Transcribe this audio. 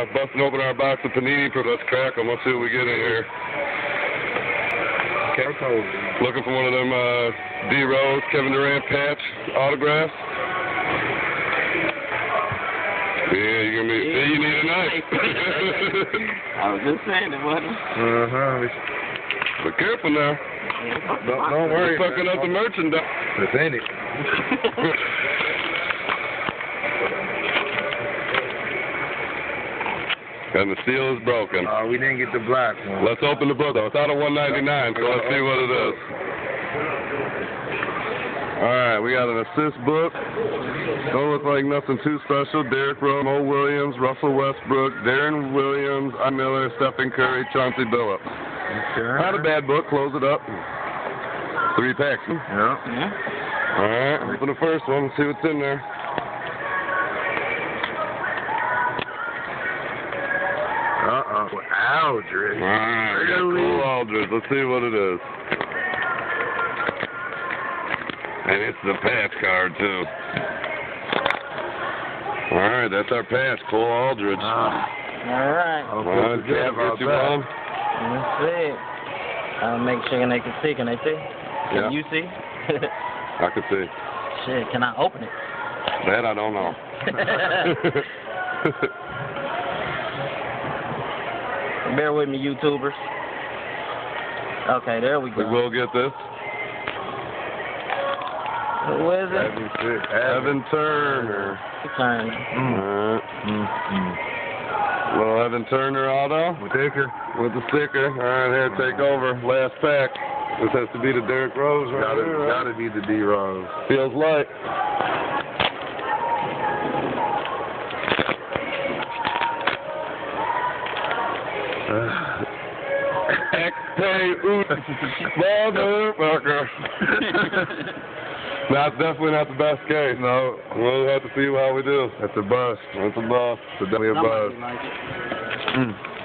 uh, busting open our box of panini. For let's crack them. Let's see what we get in here. Looking for one of them uh, D Rose, Kevin Durant patch autographs. Yeah, you gonna be. Yeah, you need a knife. I was just saying it, wasn't Uh huh. Be careful now. Don't, don't worry. You're fucking up the merchandise. It's in it. and the seal is broken. Uh, we didn't get the black one. Let's open the book though. It's out of 199, so let's see what it is. All right, we got an assist book. Don't look like nothing too special. Derrick Rose, Mo Williams, Russell Westbrook, Deron Williams, I Miller, Stephen Curry, Chauncey Billups. Okay. Not a bad book. Close it up. Three packs. Yeah. Yeah. All right, open the first one. See what's in there. Oh, uh-uh. Aldrich. All right, Really? Cole Aldrich. Let's see what it is. And it's the patch card too. All right, that's our patch, Cole Aldrich. Ah. All right. I'll All right, put the Jeff, jab out what you back. Let's see. I'll make sure they can see. Can they see? Yeah. Can you see? I can see. Shit, can I open it? That I don't know. Bear with me, YouTubers. Okay, there we go. we will get this. Who is it? That'd be sick. Evan Turner. Turn. Mm. All right. Mm. Mm. Little Evan Turner auto With Baker. with the sticker. All right, here, take over. Last pack. This has to be the Derrick Rose right Gotta, here, right? gotta be the D Rose. Feels like. Oot, motherfucker. That's definitely not the best case. no, We'll have to see how we do. that's a bust. That's a bust. It's definitely a bust. like. Mm.